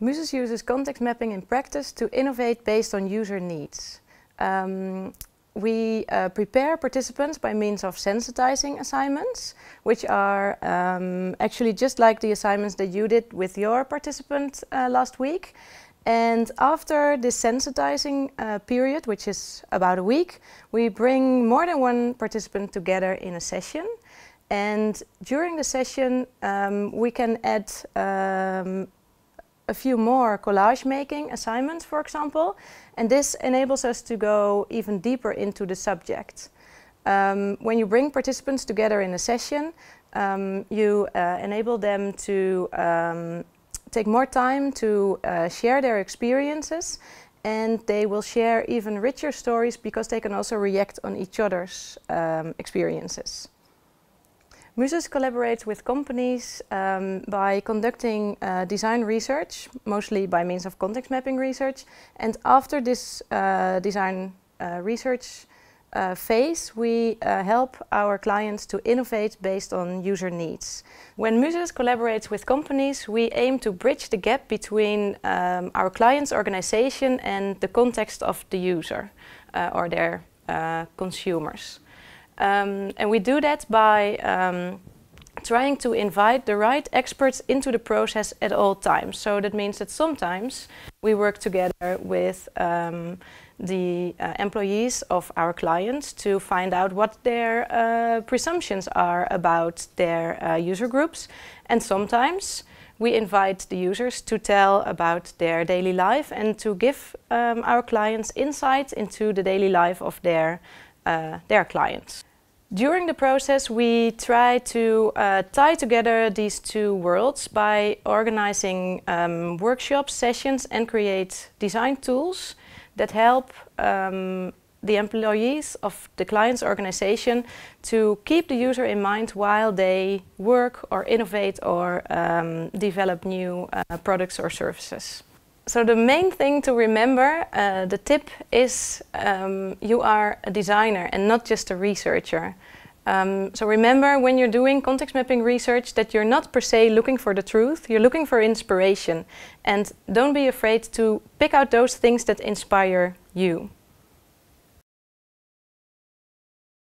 MUZUS uses context mapping in practice to innovate based on user needs. Um, we uh, prepare participants by means of sensitizing assignments, which are um, actually just like the assignments that you did with your participant uh, last week. And after this sensitizing uh, period, which is about a week, we bring more than one participant together in a session. And during the session, um, we can add um, a few more collage making assignments, for example, and this enables us to go even deeper into the subject. Um, when you bring participants together in a session, um, you uh, enable them to um, take more time to uh, share their experiences and they will share even richer stories because they can also react on each other's um, experiences. MUZUS collaborates with companies um, by conducting uh, design research, mostly by means of context mapping research. And after this uh, design uh, research uh, phase, we uh, help our clients to innovate based on user needs. When MUZUS collaborates with companies, we aim to bridge the gap between um, our client's organization and the context of the user uh, or their consumers. Um, and we do that by um, trying to invite the right experts into the process at all times. So that means that sometimes we work together with um, the uh, employees of our clients to find out what their uh, presumptions are about their uh, user groups. And sometimes we invite the users to tell about their daily life and to give um, our clients insight into the daily life of their, uh, their clients. During the process, we try to uh, tie together these two worlds by organizing um, workshops, sessions, and create design tools that help um, the employees of the client's organization to keep the user in mind while they work or innovate or um, develop new uh, products or services. So the main thing to remember, uh, the tip is um, you are a designer and not just a researcher. Um, so remember when you're doing context mapping research that you're not per se looking for the truth, you're looking for inspiration. And don't be afraid to pick out those things that inspire you.